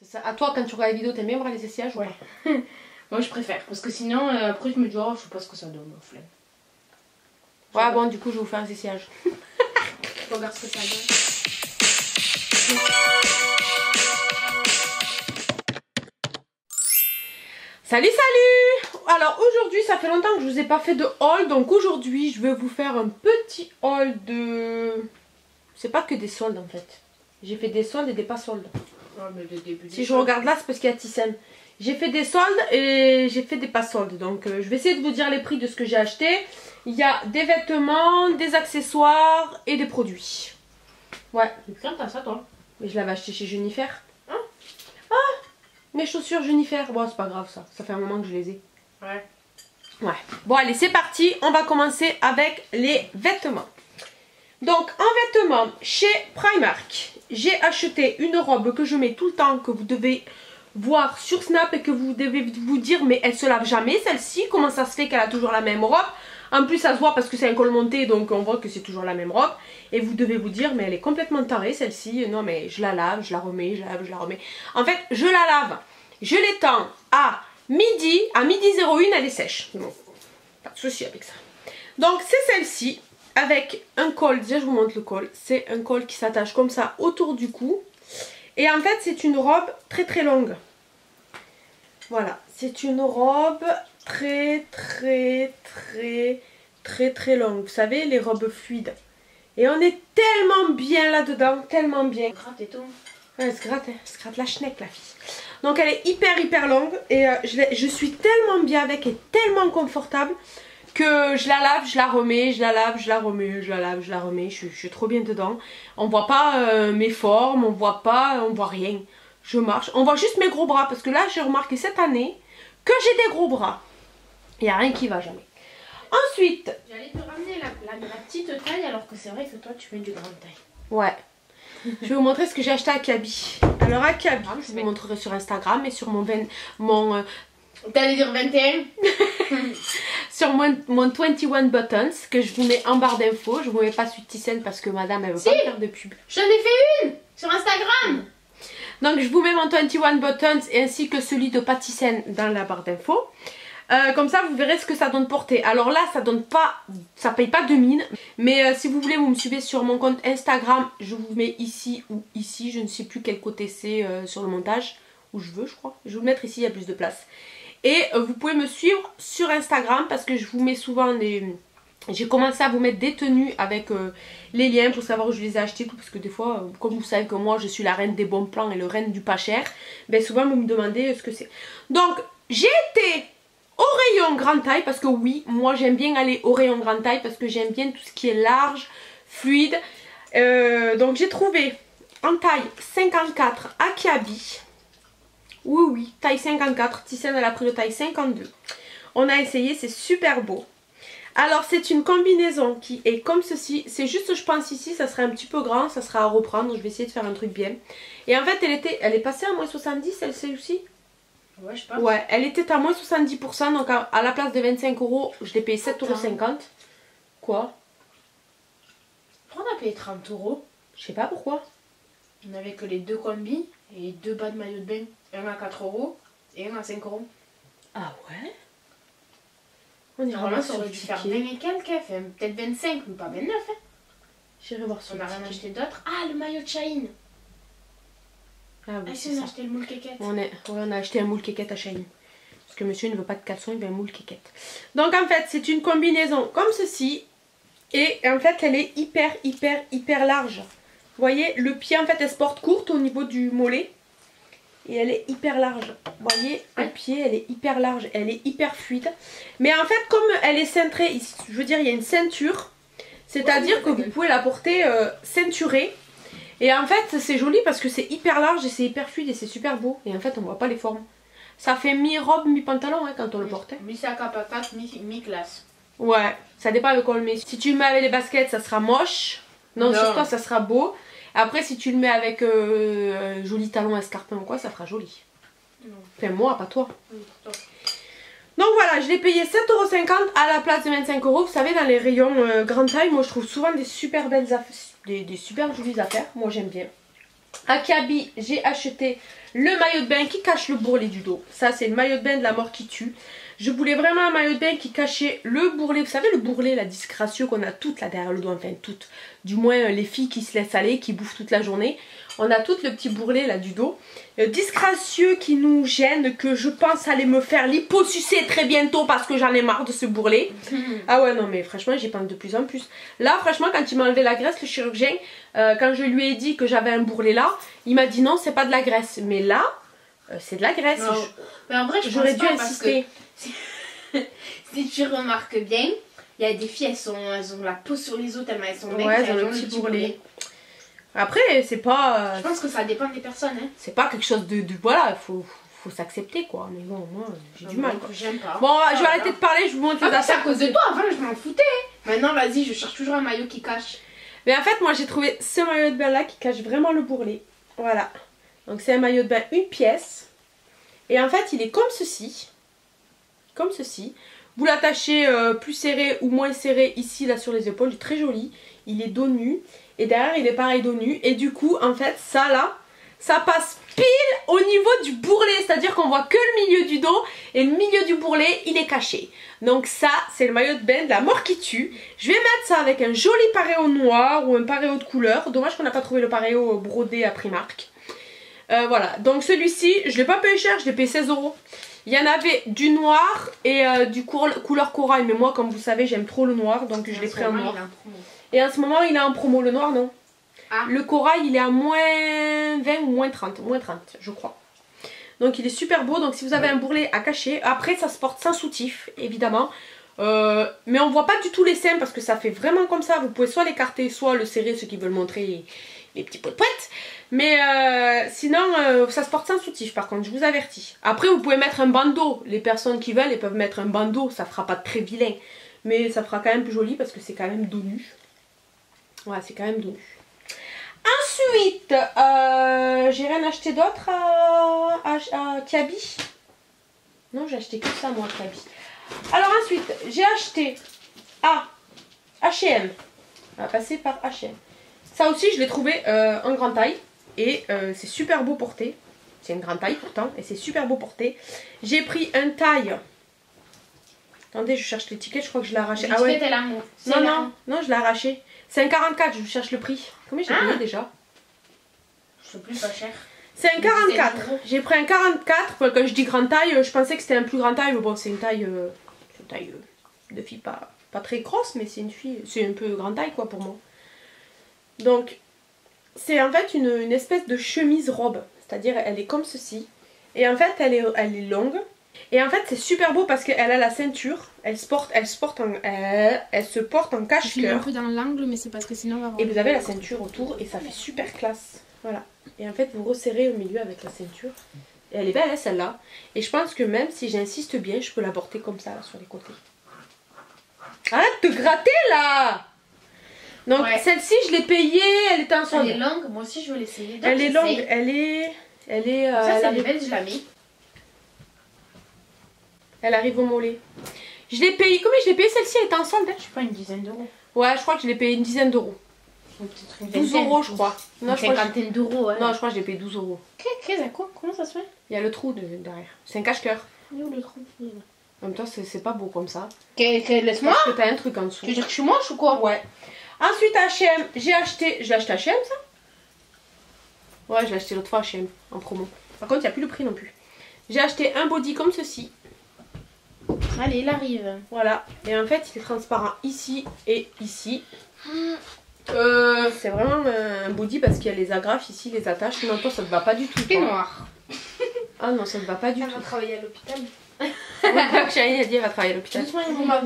C'est ça. À toi, quand tu regardes la vidéo, t'aimes bien voir les essayages ou Ouais. Moi je préfère. Parce que sinon, euh, après je me dis, oh, je sais pas ce que ça donne, au flemme. Ouais, bon, du coup, je vais vous faire les essayages. Regarde ce que ça donne. Salut, salut Alors aujourd'hui, ça fait longtemps que je vous ai pas fait de haul, donc aujourd'hui, je vais vous faire un petit haul de... C'est pas que des soldes en fait. J'ai fait des soldes et des pas soldes. Ouais, mais le début Si je regarde là, c'est parce qu'il y a Tissem. J'ai fait des soldes et j'ai fait des pas soldes. Donc euh, je vais essayer de vous dire les prix de ce que j'ai acheté. Il y a des vêtements, des accessoires et des produits. Ouais, Putain, t'as ça toi mais je l'avais acheté chez Junifer. Hein Ah Mes chaussures Junifer. Bon, c'est pas grave ça. Ça fait un moment que je les ai. Ouais. Ouais. Bon, allez, c'est parti. On va commencer avec les vêtements. Donc, en vêtements, chez Primark, j'ai acheté une robe que je mets tout le temps, que vous devez voir sur Snap et que vous devez vous dire, mais elle se lave jamais celle-ci? Comment ça se fait qu'elle a toujours la même robe? En plus, ça se voit parce que c'est un col monté, donc on voit que c'est toujours la même robe. Et vous devez vous dire, mais elle est complètement tarée celle-ci. Non, mais je la lave, je la remets, je la lave, je la remets. En fait, je la lave, je l'étends à midi, à midi 01, elle est sèche. Pas de souci avec ça. Donc c'est celle-ci avec un col, déjà je vous montre le col, c'est un col qui s'attache comme ça autour du cou. Et en fait c'est une robe très très longue. Voilà, c'est une robe très très très très très longue. Vous savez les robes fluides. Et on est tellement bien là-dedans, tellement bien. Gratte et tout. Ouais, elle se gratte, hein. elle se gratte la schneck la fille. Donc elle est hyper hyper longue et euh, je suis tellement bien avec et tellement confortable que je la lave, je la remets, je la lave, je la remets, je la lave, je la remets. Je, suis- je suis trop bien dedans. On voit pas euh, mes formes, on voit pas, on voit rien. Je marche, on voit juste mes gros bras parce que là j'ai remarqué cette année que j'ai des gros bras. Il n'y a rien qui va jamais. Ensuite, J'allais te ramener la, la, la petite taille alors que c'est vrai que toi tu mets du grande taille. Ouais. Je vais vous montrer ce que j'ai acheté à Kaby. Alors à Kaby, Ah, je vous montrerai sur Instagram et sur mon, ven- mon, euh, T'allais dire 21 sur mon, mon 21 buttons que je vous mets en barre d'infos. Je vous mets pas sur Tissen parce que madame elle veut Si. pas faire de pub. J'en ai fait une sur Instagram Donc je vous mets mon 21 buttons et ainsi que celui de Patisen dans la barre d'infos. Euh, comme ça vous verrez ce que ça donne portée. Alors là ça donne pas, ça paye pas de mine. Mais euh, si vous voulez vous me suivez sur mon compte Instagram, je vous mets ici ou ici. Je ne sais plus quel côté c'est euh, sur le montage. Où je veux je crois. Je vais vous le mettre ici, il y a plus de place. Et euh, vous pouvez me suivre sur Instagram parce que je vous mets souvent des... J'ai commencé à vous mettre des tenues avec euh, les liens pour savoir où je les ai achetés. tout, Parce que des fois, euh, comme vous savez que moi je suis la reine des bons plans et le reine du pas cher, ben souvent vous me demandez ce que c'est. Donc j'ai été au rayon grande taille parce que oui, moi j'aime bien aller au rayon grande taille parce que j'aime bien tout ce qui est large, fluide. Donc j'ai trouvé en taille 54 à Kiabi. Oui, oui, taille 54. Tissane, elle a pris le taille 52. On a essayé, c'est super beau. Alors, c'est une combinaison qui est comme ceci. C'est juste, je pense, ici, ça serait un petit peu grand. Ça sera à reprendre. Je vais essayer de faire un truc bien. Et en fait, elle était, elle est passée à moins 70, elle sait aussi? Ouais, je pas. Ouais, elle était à moins 70%. Donc, à, à la place de 25 euros, je l'ai payé 7,50 euros. Quoi? Pourquoi on a payé 30 euros? Je sais pas pourquoi. On avait que les deux combis et deux bas de maillot de bain. Un à 4 euros et un à 5 euros. Ah ouais? On ira Normalement, voir ça sur aurait le dû faire ticket. 20 et quelques, enfin, peut-être 25, mais pas 29. Hein. J'irai voir sur On le n'a rien ticket. acheté d'autre. Ah, le maillot de Shine. Ah Ah, oui, si, c'est on a ça. acheté le moule kékette. On, est, ouais, on a acheté un moule kékette à Shine. Parce que monsieur ne veut pas de caleçon, il veut un moule kékette. Donc en fait, c'est une combinaison comme ceci. Et en fait, elle est hyper, hyper, hyper large. Vous voyez, le pied, en fait, elle se porte courte au niveau du mollet. Et elle est hyper large. Vous voyez, le Ouais. pied, elle est hyper large. Elle est hyper fluide. Mais en fait, comme elle est cintrée, je veux dire, il y a une ceinture. C'est-à-dire que vous pouvez la porter euh, ceinturée. Et en fait, c'est joli parce que c'est hyper large et c'est hyper fluide et c'est super beau. Et en fait, on voit pas les formes. Ça fait mi-robe, mi-pantalon hein, quand on le porte. hein. Mi-sac à patate, mi- mi-classe. Ouais, ça dépend avec quoi on le met. Si tu mets avec les baskets, ça sera moche. Non, Non. sur toi, ça sera beau. Après, si tu le mets avec euh, un joli talon escarpin ou quoi, ça fera joli. Non. Enfin, moi, pas toi. Oui, toi. Donc voilà, je l'ai payé 7,50€ à la place de 25€. Vous savez, dans les rayons euh, grande taille, moi je trouve souvent des super belles affaires, des, des super jolies affaires. Moi j'aime bien. À Kaby, j'ai acheté le maillot de bain qui cache le bourrelet du dos. Ça, c'est le maillot de bain de la mort qui tue. Je voulais vraiment un maillot de bain qui cachait le bourrelet. Vous savez, le bourrelet, la disgracieux qu'on a toutes là derrière le dos. Enfin, toutes. Du moins, euh, les filles qui se laissent aller, qui bouffent toute la journée. On a tout le petit bourrelet là du dos. Euh, disgracieux qui nous gêne, que je pense aller me faire liposucer très bientôt parce que j'en ai marre de ce bourrelet. ah ouais, non, mais franchement, j'y pense de plus en plus. Là, franchement, quand il m'a enlevé la graisse, le chirurgien, euh, quand je lui ai dit que j'avais un bourrelet là, il m'a dit non, c'est pas de la graisse. Mais là, c'est de la graisse. Mais en vrai, j'aurais dû insister. si tu remarques bien, il y a des filles, elles, sont, elles ont la peau sur les os tellement elles sont ouais, elles ont le petit bourrelet. Après, c'est pas. Euh, je pense que ça dépend des personnes. Hein. C'est pas quelque chose de. de voilà, faut, faut s'accepter quoi. Mais bon, moi, j'ai du mal. J'aime pas. Bon, je vais arrêter de parler, je vous montre les ah, C'est à cause de toi, avant je m'en foutais. Maintenant, vas-y, je cherche toujours un maillot qui cache. Mais en fait, moi j'ai trouvé ce maillot de bain là qui cache vraiment le bourrelet. Voilà. Donc c'est un maillot de bain une pièce. Et en fait, il est comme ceci comme ceci. Vous l'attachez euh, plus serré ou moins serré ici, là sur les épaules, il est très joli. Il est dos nu. Et derrière, il est pareil dos nu. Et du coup, en fait, ça là, ça passe pile au niveau du bourrelet. C'est-à-dire qu'on voit que le milieu du dos et le milieu du bourrelet, il est caché. Donc ça, c'est le maillot de bain de la mort qui tue. Je vais mettre ça avec un joli paréo noir ou un paréo de couleur. Dommage qu'on n'a pas trouvé le paréo brodé à Primark. Euh, voilà, donc celui-ci, je l'ai pas payé cher, je l'ai payé 16 euros. Il y en avait du noir et euh, du couleur corail. Mais moi, comme vous savez, j'aime trop le noir. Donc je l'ai pris en noir. Et en ce moment, il est en promo. Le noir, non? Ah. Le corail, il est à moins 20 ou moins 30. Moins 30, je crois. Donc il est super beau. Donc si vous avez un bourrelet à cacher. Après, ça se porte sans soutif, évidemment. Euh, mais on voit pas du tout les seins parce que ça fait vraiment comme ça. Vous pouvez soit l'écarter, soit le serrer, ceux qui veulent montrer les petits pots de poète. Mais euh, sinon, euh, ça se porte sans soutif par contre, je vous avertis. Après, vous pouvez mettre un bandeau. Les personnes qui veulent, elles peuvent mettre un bandeau. Ça fera pas très vilain. Mais ça fera quand même plus joli parce que c'est quand même dos nu. Voilà, c'est quand même dos nu. Ensuite, euh, j'ai rien acheté d'autre à, à, Kaby. Non, j'ai acheté que ça moi, Kaby. Alors ensuite, j'ai acheté à H&M. On va passer par H&M. Ça aussi, je l'ai trouvé en grande taille. Et euh, c'est super beau porté. C'est une grande taille pourtant. Et c'est super beau porté. J'ai pris un taille. Attendez, je cherche l'étiquette. Je crois que je l'ai arraché. Ah ouais. Non, non, non, je l'ai arraché. C'est un 44. Je cherche le prix. Combien j'ai payé ah. déjà? Je sais plus, pas cher. C'est un 44. J'ai pris un 44. Quand je dis grande taille, je pensais que c'était un plus grand taille. Mais bon, c'est une taille, euh, une taille euh, de fille pas, pas très grosse. Mais c'est une fille. C'est un peu grande taille quoi pour moi. Donc, c'est en fait une, espèce de chemise robe. C'est-à-dire elle est comme ceci. Et en fait elle est, elle est longue. Et en fait c'est super beau parce qu'elle a la ceinture. Elle se porte, elle se porte en, elle, se porte en cache-cœur. un peu dans l'angle mais c'est parce que sinon on va avoir Et vous avez la ceinture autour et ça fait super classe. Voilà. Et en fait vous resserrez au milieu avec la ceinture. Et elle est belle hein, celle-là. Et je pense que même si j'insiste bien, je peux la porter comme ça sur les côtés. Arrête de gratter là donc celle-ci, je l'ai payée, elle était en solde. Elle est longue, moi aussi je veux l'essayer. Elle est longue, elle est... Elle est euh, ça, c'est belle, je l'ai mis. Elle arrive au mollet. Je l'ai payée, combien je l'ai payée? Celle-ci Elle était en solde Je sais pas, une dizaine d'euros. Ouais, je crois que je l'ai payée une dizaine d'euros. 12 euros, je crois. Non, je cinquantaine d'euros, Non, je crois que je l'ai payé 12 euros. Qu'est-ce que quoi Comment ça se fait? Il y a le trou derrière. C'est un cache-coeur. Où le trou? En même temps, c'est pas beau comme ça. Laisse-moi. Parce que t'as un truc en dessous. Tu veux dire que je suis moche ou quoi? Ouais. Ensuite, H&M, j'ai acheté... Je l'ai acheté H&M, ça? Ouais, je l'ai acheté l'autre fois H&M, en promo. Par contre, il n'y a plus le prix non plus. J'ai acheté un body comme ceci. Allez, il arrive. Voilà. Et en fait, il est transparent ici et ici. Euh, c'est vraiment un body parce qu'il y a les agrafes ici, les attaches. Non, toi, ça te va pas du tout. C'est noir. Ah non, ça te va pas du tout. On va travailler à l'hôpital. Chérie a dit elle va travailler à l'hôpital.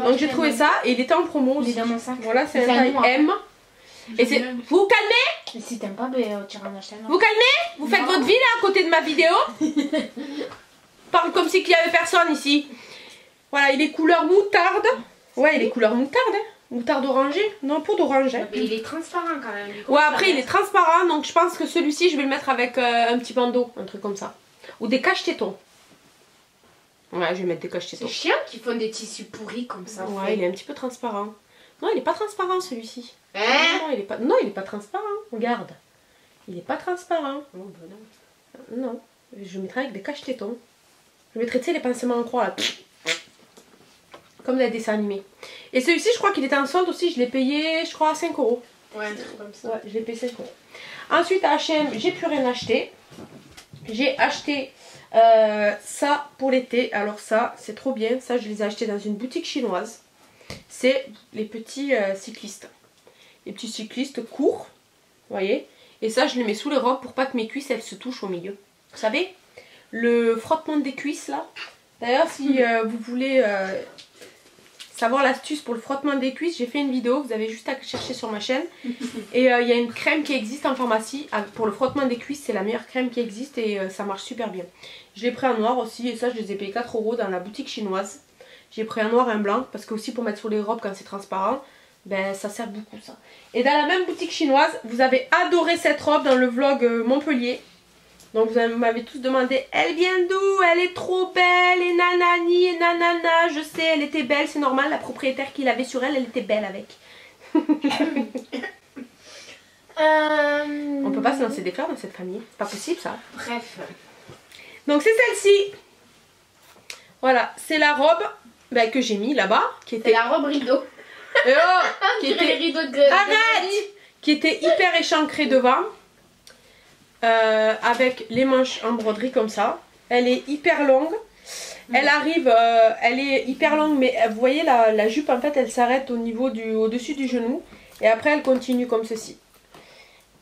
Donc j'ai trouvé ça et il était en promo sac. Voilà, c'est un taille M. Et c'est. Vous calmez? Si t'aimes pas, ben, tu en acheter Vous calmez? Vous faites votre vie là à côté de ma vidéo? Parle comme si il y avait personne ici. Voilà, il est couleur moutarde. Ouais, il est couleur moutarde. Hein. Moutarde orangée Non, pour d'orange. Hein. il est transparent quand même. Ouais, après il est transparent. Donc je pense que celui-ci, je vais le mettre avec euh, un petit bandeau. Un truc comme ça. Ou des caches-tétons. Ouais, je vais mettre des coches C'est chiant qu'ils font des tissus pourris comme ça. Ouais, il est un petit peu transparent. Non, il est pas transparent celui-ci. Hein non, il est pas... non, il est pas transparent. Regarde. Il n'est pas transparent. Oh, bah non. Non. Je mettrai avec des cache-tétons. Je mettrai, tu sais, les pincements en croix là. Comme dans les dessins animés. Et celui-ci, je crois qu'il était en solde aussi. Je l'ai payé, je crois, à 5 euros. Ouais, un truc comme ça. Ouais, je l'ai payé 5 euros. Ensuite, à H&M, j'ai plus rien acheté. J'ai acheté euh, ça pour l'été. Alors ça, c'est trop bien. Ça, je les ai achetés dans une boutique chinoise. C'est les petits euh, cyclistes. Les petits cyclistes courts. Vous voyez Et ça, je les mets sous les robes pour pas que mes cuisses, elles se touchent au milieu. Vous savez Le frottement des cuisses, là. D'ailleurs, si euh, vous voulez savoir l'astuce pour le frottement des cuisses, j'ai fait une vidéo, vous avez juste à chercher sur ma chaîne. Et euh, il y a une crème qui existe en pharmacie ah, pour le frottement des cuisses, c'est la meilleure crème qui existe et euh, ça marche super bien. Je l'ai pris en noir aussi et ça je les ai payés 4 euros dans la boutique chinoise. J'ai pris un noir et un blanc parce que aussi pour mettre sur les robes quand c'est transparent, ben ça sert beaucoup ça. Et dans la même boutique chinoise, vous avez adoré cette robe dans le vlog euh, Montpellier. Donc vous m'avez tous demandé, elle vient d'où? Elle est trop belle, et nanani, et nanana. Je sais, elle était belle, c'est normal, la propriétaire qui l'avait sur elle, elle était belle avec. Euh, On peut pas se lancer des fleurs dans cette famille, pas possible ça. Bref. Donc c'est celle-ci. Voilà, c'est la robe ben, que j'ai mis là-bas, qui C'est était... la robe rideau. Eh oh, qui était... les rideaux de de- Arrête Qui était hyper échancrée devant. Euh, avec les manches en broderie comme ça. Elle est hyper longue. Elle arrive, euh, elle est hyper longue, mais euh, vous voyez la, la jupe en fait elle s'arrête au niveau du au-dessus du genou. Et après elle continue comme ceci.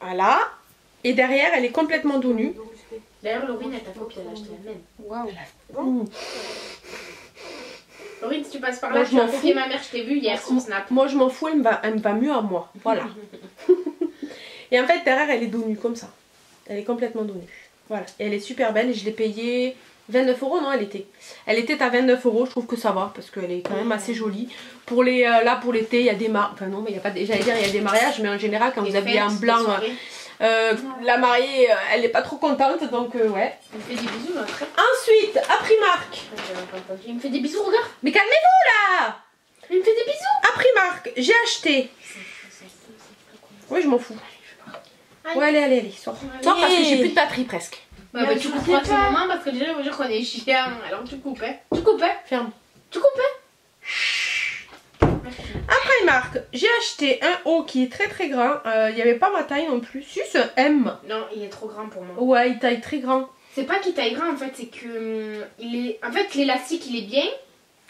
Voilà. Et derrière elle est complètement dos nu. D'ailleurs, Laurine, elle t'a copié, elle a acheté la même. Waouh. Laurine, si tu passes par Moi, là, je m'en fous. ma mère, je t'ai vu hier sur Snap. Moi je m'en fous, elle me, va, elle me va mieux à moi. Voilà. et en fait derrière elle est dos nu comme ça. Elle est complètement dos nue. Voilà. Et elle est super belle et je l'ai payée 29 euros, non elle était. Elle était à 29 euros, je trouve que ça va parce qu'elle est quand même assez jolie. Pour les, euh, là pour l'été il y a des mariages. Enfin non mais il y a pas des- j'allais dire il y a des mariages mais en général quand Les vous habillez fêtes, en les blanc, euh, la mariée euh, elle n'est pas trop contente donc euh, ouais. Il me fait des bisous, mais après. Ensuite à Primark. Il me fait des bisous, regarde. Mais calmez-vous là Il me fait des bisous. À Primark j'ai acheté. Oui je m'en fous. Allez. Ouais allez allez allez sors. Sors parce que j'ai plus de batterie presque. Bah, bah, tu ce pas. moment parce que déjà, je connais chien. Alors, tu coupes, hein. Tu coupes, hein. Ferme. Tu coupes, hein. À Primark, j'ai acheté un haut qui est très très grand. Euh, Il n'y avait pas ma taille non plus. Si, c'est un M. Non, il est trop grand pour moi. Ouais, il taille très grand. C'est pas qu'il taille grand en fait, c'est que hum, il est. En fait, l'élastique il est bien,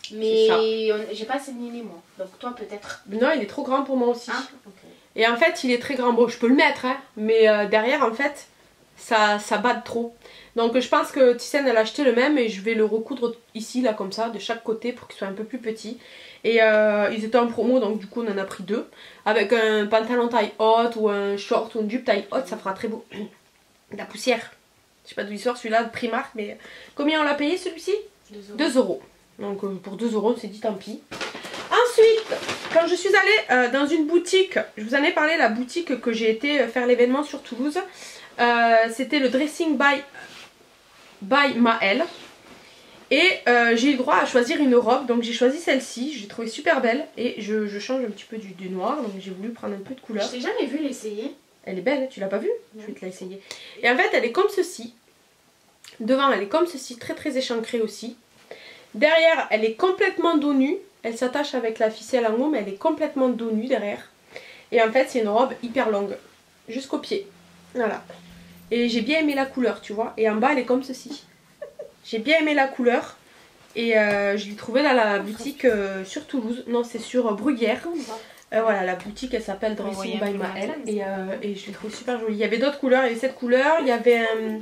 C'est mais ça. on- j'ai pas assez de moi. Donc toi peut-être. Non, il est trop grand pour moi aussi. Hein Et en fait, il est très grand. Bon, je peux le mettre, hein, mais euh, derrière, en fait, ça, ça bat trop. Donc, je pense que Thyssen, elle a acheté le même et je vais le recoudre ici, là, comme ça, de chaque côté pour qu'il soit un peu plus petit. Et euh, ils étaient en promo, donc du coup, on en a pris deux. Avec un pantalon taille haute ou un short ou une jupe taille haute, ça fera très beau. La poussière. Je sais pas d'où il sort celui-là de Primark, mais combien on l'a payé celui-ci? 2 euros. Donc euh, pour 2 euros, on s'est dit tant pis. Quand je suis allée euh, dans une boutique, je vous en ai parlé, la boutique que j'ai été euh, faire l'événement sur Toulouse, euh, c'était le Dressing by, by Maël. Et euh, j'ai eu le droit à choisir une robe, donc j'ai choisi celle-ci, je l'ai trouvée super belle et je, je change un petit peu du, du noir, donc j'ai voulu prendre un peu de couleur. Je t'ai jamais vu l'essayer. Elle est belle, hein, tu l'as pas vue? Je vais te l'essayer. Et en fait, elle est comme ceci. Devant, elle est comme ceci, très très échancrée aussi. Derrière, elle est complètement dos nu. Elle s'attache avec la ficelle en haut, mais elle est complètement dos nu derrière. Et en fait, c'est une robe hyper longue, jusqu'au pied. Voilà. Et j'ai bien aimé la couleur, tu vois. Et en bas, elle est comme ceci. J'ai bien aimé la couleur. Et euh, je l'ai trouvée dans la boutique euh, sur Toulouse. Non, c'est sur Bruguière. Euh, voilà, la boutique elle s'appelle Dressing by peu Maël matin, et, euh, et je l'ai trouvée super jolie. Il y avait d'autres couleurs, il y avait cette couleur, il y avait un,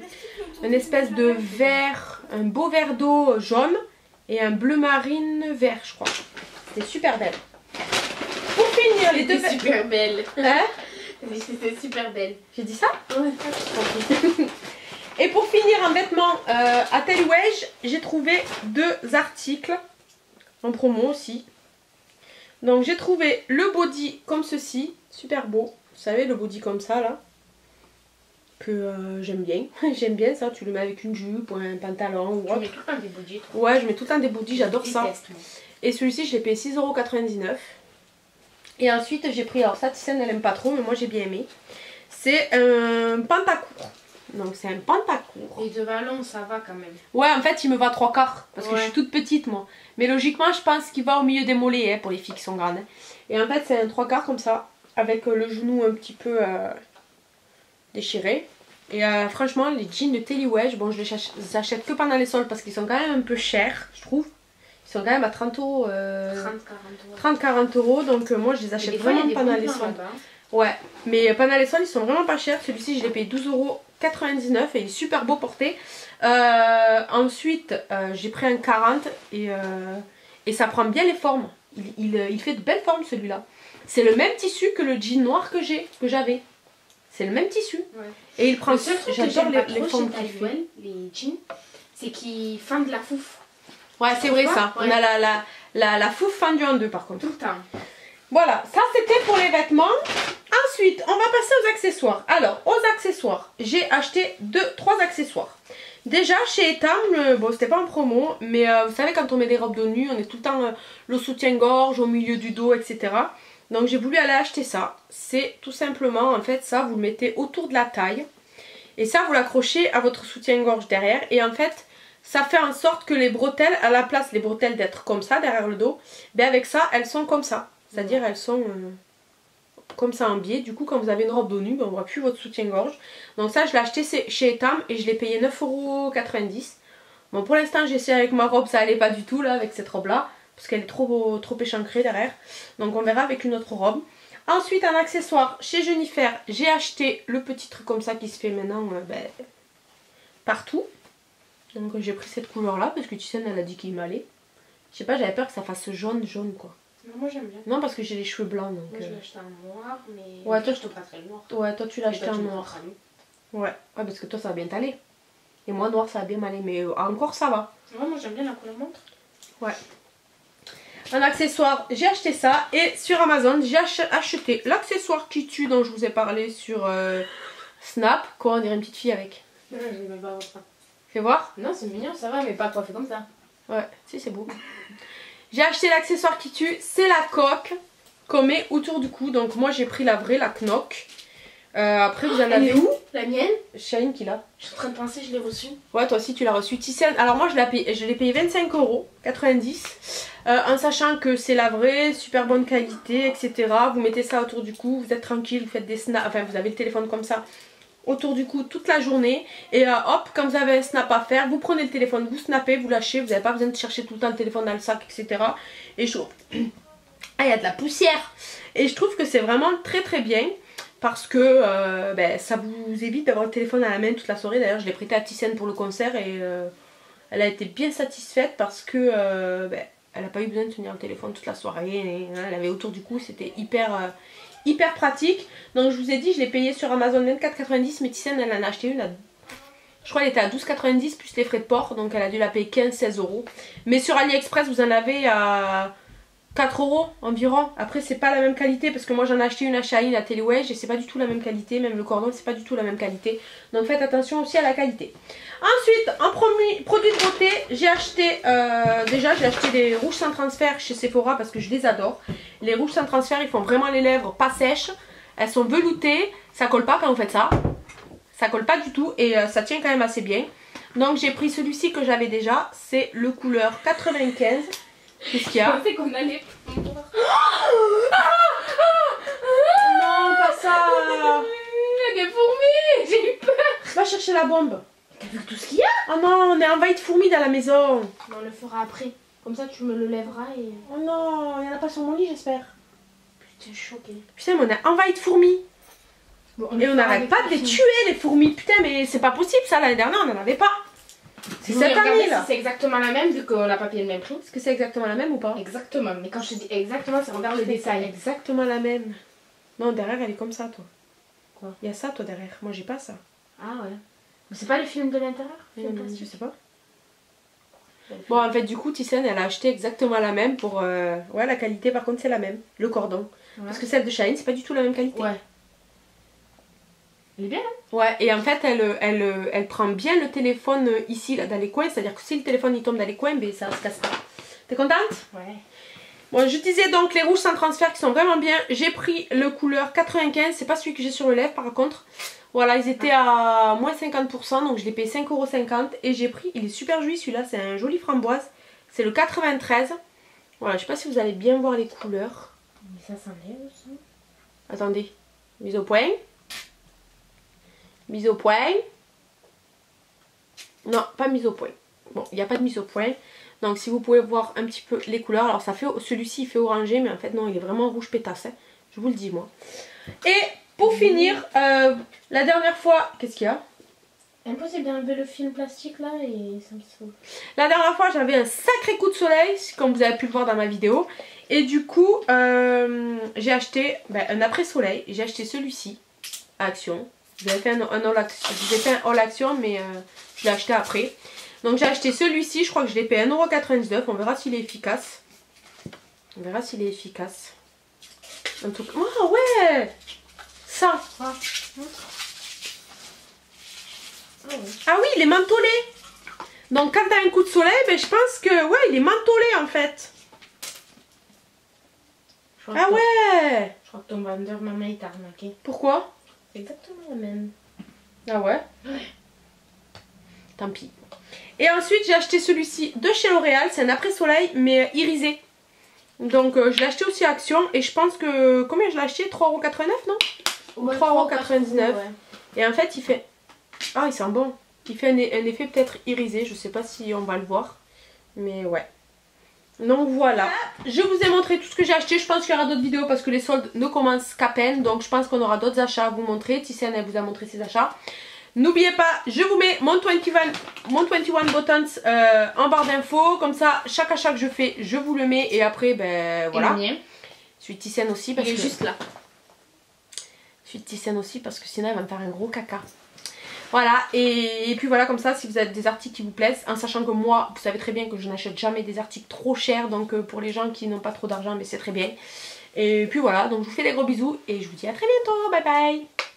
une espèce de vert, un beau vert d'eau jaune et un bleu marine vert, je crois. Super belle. Pour finir, les deux super belle. Hein C'était super belle. J'ai dit ça Ouais. Et pour finir en vêtements euh, à taille wedge, j'ai trouvé deux articles en promo aussi. Donc j'ai trouvé le body comme ceci, super beau. Vous savez le body comme ça là, que euh, j'aime bien. j'aime bien ça, tu le mets avec une jupe ou un pantalon ou Tu autre. mets tout le temps des. Ouais, je mets tout le temps des bodys, j'adore ça. déteste. Et celui-ci, je l'ai payé 6,99€. Et ensuite, j'ai pris, alors ça, Tissane, elle aime pas trop, mais moi j'ai bien aimé. C'est un pantacourt. Donc c'est un pantacourt. Et de ballon, ça va quand même. Ouais, en fait, il me va trois quarts. Parce que je suis toute petite, moi. Mais logiquement, je pense qu'il va au milieu des mollets hein, pour les filles qui sont grandes. Et en fait, c'est un trois quarts comme ça. Avec euh, le genou un petit peu euh, déchiré. Et euh, franchement, les jeans de Telly Wedge, bon, je les achète que pendant les soldes parce qu'ils sont quand même un peu chers, je trouve. Ils sont quand même à 30 euros. 30-40 euros. Donc moi, je les achète vraiment pendant les soldes. Ouais, mais pendant les soldes, ils sont vraiment pas chers. Celui-ci, je l'ai payé 12 euros 99 et il est super beau porté. Euh, ensuite, euh, j'ai pris un 40 et, euh, et ça prend bien les formes. Il, il, fait de belles formes celui-là. C'est le même tissu que le jean noir que j'ai, que j'avais. C'est le même tissu. Et il prend j'adore les, les formes les jeans, c'est qu'ils fendent la fouf. Ouais, c'est vrai ça. On a la, la, la, la fouf fendue en deux par contre. Tout le temps. Voilà, ça c'était pour les vêtements. Ensuite, on va passer aux accessoires. Alors, aux accessoires, j'ai acheté deux, trois accessoires. Déjà, chez Etam, bon, c'était pas en promo, mais euh, vous savez, quand on met des robes de nuit, on est tout le temps euh, le soutien-gorge au milieu du dos, etc. Donc, j'ai voulu aller acheter ça. C'est tout simplement, en fait, ça, vous le mettez autour de la taille. Et ça, vous l'accrochez à votre soutien-gorge derrière. Et en fait, ça fait en sorte que les bretelles, à la place les bretelles d'être comme ça, derrière le dos, ben avec ça, elles sont comme ça. C'est-à-dire elles sont euh, comme ça en biais. Du coup quand vous avez une robe de nu, ben, on voit plus votre soutien-gorge. Donc ça je l'ai acheté chez Etam et je l'ai payé 9,90€. Bon pour l'instant j'ai essayé avec ma robe, ça allait pas du tout là avec cette robe là. Parce qu'elle est trop, trop échancrée derrière. Donc on verra avec une autre robe. Ensuite un accessoire chez Jennifer, j'ai acheté le petit truc comme ça qui se fait maintenant euh, ben, partout. Donc j'ai pris cette couleur là parce que tu sais elle a dit qu'il m'allait. Je sais pas, j'avais peur que ça fasse jaune jaune quoi moi j'aime bien. Non, parce que j'ai les cheveux blancs. Donc, moi je l'ai euh. acheté en noir, mais. Ouais, toi je te prêterai le noir. Ouais, toi tu l'as acheté en noir. Ouais. ouais, parce que toi ça va bien t'aller. Et moi noir ça va bien m'aller, mais euh, encore ça va. Ouais, moi j'aime bien la couleur montre. Ouais. Un accessoire, j'ai acheté ça et sur Amazon j'ai acheté l'accessoire qui tue dont je vous ai parlé sur euh, Snap. Quoi, on dirait une petite fille avec. Non, je vais pas voir ça. Fais voir Non, c'est mignon, ça va, mais pas fait comme ça. Ouais, si, c'est beau. J'ai acheté l'accessoire qui tue, c'est la coque qu'on met autour du cou. Donc moi j'ai pris la vraie, la knock. Euh, après vous en avez où La mienne? Shine qui l'a. Je suis en train de penser, je l'ai reçue. Ouais, toi aussi tu l'as reçue. Alors moi je l'ai payé, payé 25 euros, 90. Euh, en sachant que c'est la vraie, super bonne qualité, etc. Vous mettez ça autour du cou, vous êtes tranquille, vous faites des snaps, enfin vous avez le téléphone comme ça autour du cou toute la journée. Et euh, hop, quand vous avez un snap à faire, vous prenez le téléphone, vous snappez, vous lâchez, vous n'avez pas besoin de chercher tout le temps le téléphone dans le sac, etc. Et je Ah, il y a de la poussière Et je trouve que c'est vraiment très très bien. Parce que euh, ben, ça vous évite d'avoir le téléphone à la main toute la soirée. D'ailleurs, je l'ai prêté à Ticienne pour le concert et euh, elle a été bien satisfaite parce que ben, elle n'a pas eu besoin de tenir le téléphone toute la soirée. elle avait autour du cou, c'était hyper, hyper pratique. Donc je vous ai dit, je l'ai payé sur Amazon 24,90 mais Ticiane elle en a acheté une à... Je crois qu'elle était à 12,90 plus les frais de port, donc elle a dû la payer 15-16 euros. Mais sur AliExpress vous en avez à 4 euros environ. Après c'est pas la même qualité parce que moi j'en ai acheté une à Shine à Telewedge et c'est pas du tout la même qualité, même le cordon c'est pas du tout la même qualité. Donc faites attention aussi à la qualité. Ensuite, en produit de beauté, j'ai acheté, euh, déjà j'ai acheté des rouges sans transfert chez Sephora parce que je les adore. Les rouges sans transfert, ils font vraiment les lèvres pas sèches. Elles sont veloutées, ça colle pas quand vous faites ça. Ça colle pas du tout et euh, ça tient quand même assez bien. Donc j'ai pris celui-ci que j'avais déjà, c'est le couleur 95. Qu'est-ce qu'il y a Je qu'on allait Non, pas ça Il y a des fourmis J'ai eu peur Va chercher la bombe T'as vu tout ce qu'il y a? Oh non, on est envahi de fourmis dans la maison On le fera après. Comme ça, tu me le lèveras et... Oh non, il n'y en a pas sur mon lit, j'espère. Putain, choquée. Putain, mais on a envahi de fourmis. et on n'arrête pas de les tuer, les fourmis. Putain, mais c'est pas possible, ça. L'année dernière, on n'en avait pas. C'est exactement la même, vu qu'on n'a pas payé le même prix. Est-ce que c'est exactement la même ou pas? Exactement. Mais quand je dis exactement, c'est regarde le dessin. Exactement la même. Non, derrière, elle est comme ça, toi. Quoi? Il y a ça, toi, derrière. Moi, j'ai pas ça. Ah ouais. C'est pas le film de l'intérieur? Je sais pas. Bon, en fait, du coup, Thyssen, elle a acheté exactement la même pour... Euh, ouais, la qualité, par contre, c'est la même. Le cordon. Parce que celle de Shine, c'est pas du tout la même qualité. Ouais. Elle est bien, hein Ouais, et en fait, elle, elle, elle prend bien le téléphone ici, là, dans les coins. C'est-à-dire que si le téléphone, il tombe dans les coins, ben, ça se casse pas. T'es contente? Ouais. Bon, je disais donc les rouges sans transfert qui sont vraiment bien. J'ai pris le couleur 95, c'est pas celui que j'ai sur le lèvre par contre. Voilà, ils étaient à moins 50%, donc je l'ai payé 5,50€ et j'ai pris, il est super joli celui-là, c'est un joli framboise. C'est le 93. Voilà, je sais pas si vous allez bien voir les couleurs. Mais ça s'enlève aussi. Attendez, mise au point. Mise au point. Non, pas mise au point. Bon, il n'y a pas de mise au point. Donc si vous pouvez voir un petit peu les couleurs. Alors ça fait celui-ci il fait orangé mais en fait non il est vraiment rouge pétasse. Hein. Je vous le dis moi. Et pour finir, euh, la dernière fois, qu'est-ce qu'il y a? Impossible d'enlever le film plastique là et ça me saoule. La dernière fois j'avais un sacré coup de soleil comme vous avez pu le voir dans ma vidéo. Et du coup euh, j'ai acheté ben, un après-soleil. J'ai acheté celui-ci à Action. J'ai fait un, all action, fait un all action mais euh, je l'ai acheté après. Donc j'ai acheté celui-ci, je crois que je l'ai payé 1,99€. On verra s'il est efficace. On verra s'il est efficace. En tout cas... Oh ouais Ça ah, ah oui, il est mentholé. Donc quand t'as un coup de soleil, ben, je pense que ouais, il est mentholé en fait. Ah ouais Je crois que ton vendeur maman il t'a arnaqué. Pourquoi? Exactement la même. Ah ouais? Ouais. Tant pis. Et ensuite, j'ai acheté celui-ci de chez L'Oréal. C'est un après-soleil, mais irisé. Donc, euh, je l'ai acheté aussi à Action. Et je pense que... Combien je l'ai acheté? 3,89€ non? 3,99€. Et en fait, il fait... Ah, il sent bon. Il fait un, effet peut-être irisé. Je sais pas si on va le voir. Mais ouais. Donc voilà, je vous ai montré tout ce que j'ai acheté, je pense qu'il y aura d'autres vidéos parce que les soldes ne commencent qu'à peine, donc je pense qu'on aura d'autres achats à vous montrer, Tissiane elle vous a montré ses achats. N'oubliez pas, je vous mets mon 21, mon 21 buttons euh, en barre d'infos. Comme ça, chaque achat que je fais, je vous le mets. Et après, ben voilà. Et le suis aussi parce Il est juste là. Suis Tissiane aussi parce que sinon elle va me faire un gros caca. Voilà, et, puis voilà, comme ça, si vous avez des articles qui vous plaisent, en sachant que moi, vous savez très bien que je n'achète jamais des articles trop chers, donc euh, pour les gens qui n'ont pas trop d'argent, mais c'est très bien. Et puis voilà, donc je vous fais des gros bisous et je vous dis à très bientôt, bye bye